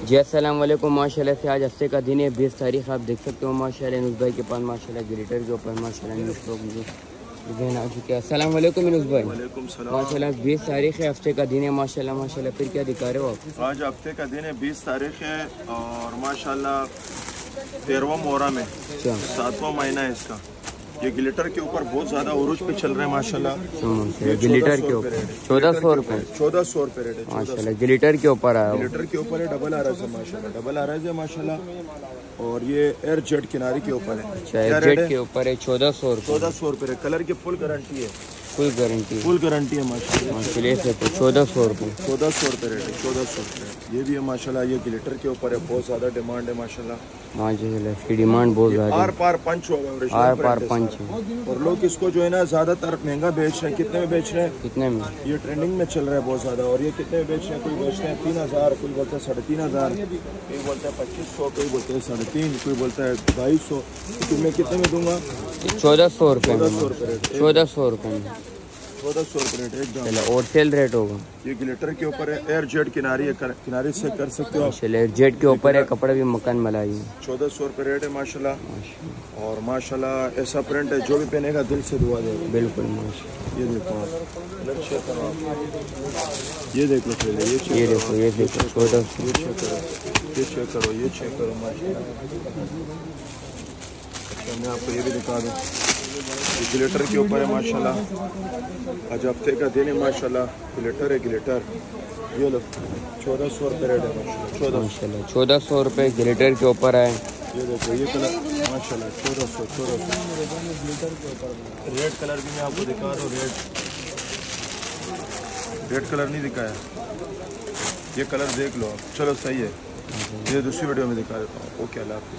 जी वालेकुम माशाल्लाह से आज हफ़्ते का दिन है बीस तारीख आप देख सकते हो। माशाल्लाह नुस भाई के पास माशाल्लाह ग्लिटर के ऊपर माशाल्लाह न्यूज़ लोग मुझे आ चुके हैं। वालेकुम नुस भाई। माशाल्लाह बीस तारीख है हफ़्ते का दिन है माशाल्लाह माशाल्लाह। फिर क्या दिखा रहे हो आप? आज हफ़्ते का दिन है बीस तारीख है और माशाल्लाह तेरहवा मोहरा में अच्छा। सातवां महीना है इसका। ये ग्लिटर के ऊपर बहुत ज़्यादा उरुज पे चल रहे हैं माशाल्लाह। ग्लिटर के ऊपर। चौदह सौ रुपए। चौदह सौ रूपए रेट है माशाल्लाह ग्लिटर के ऊपर आया ग्लिटर के ऊपर है डबल आ रहा है माशाल्लाह। डबल आ रहा है माशाल्लाह। और ये एयर जेट किनारे के ऊपर है। अच्छा जेट के ऊपर है चौदह सौ चौदह सौ रुपए कलर की फुल गारंटी है। फुल गारंटी फुल गारंटी है माशाल्लाह। माशाल्लाह से तो चौदह सौ रुपये चौदह सौ रुपये रेट है चौदह सौ रुपये ये भी है माशाल्लाह ये ग्लिटर के ऊपर है बहुत ज़्यादा डिमांड है माशाल्लाह। माशाल्लाह इसकी डिमांड बहुत ज़्यादा आर पार पंच हुआ हुआ है, आर पार पंच है। और लोग इसको जो है ना ज़्यादातर महँगा बेच रहे हैं। कितने में बेच रहे हैं? कितने में? ये ट्रेंडिंग में चल रहा है बहुत ज़्यादा। और ये कितने में बेच रहे हैं? कोई बेचते हैं तीन हज़ार कोई बोलता है साढ़े तीन हज़ार कोई बोलता है पच्चीस सौ कोई बोलते हैं साढ़े तीन कोई बोलता है ढाई सौ। तो मैं कितने में दूँगा? चौदह सौ रुपये चौदह सौ रुपये चौदह सौ रुपये में। चौदह सौ रुपये रेट चलो होलसेल रेट होगा। ये ग्लिटर के ऊपर है एयर जेट किनारी है कर- किनारे से कर सकते हो चले जेट के ऊपर है कपड़ा भी मकान मलाई है। चौदह सौ रुपये रेट है माशाल्लाह। और माशाल्लाह ऐसा प्रिंट है जो भी पहनेगा दिल से दुआ देगा बिल्कुल ये देखो आप। ये देख लो पहले ये देखो ये देखो चौदह ये चेक करो ये चेक करो ये अच्छा मैं आपको ये भी दिखा दूँ। ग्लिटर के ऊपर है माशाल्लाह। आज हफ़्ते का दिन है माशाल्लाह। ग्लिटर है ग्लिटर ये लो चौदह सौ रुपये रेट है माशाल्लाह। चौदह सौ। रुपये ग्लिटर के ऊपर है ये देखो ये कलर माशाल्लाह चौदह सौ चौदह सौ। रेड कलर भी मैं आपको दिखा रहा हूँ रेड रेड कलर नहीं दिखाया। ये कलर देख लो आप। चलो सही है। ये दूसरी वीडियो में दिखा देता हूँ। ओके अल्लाह हाफिज़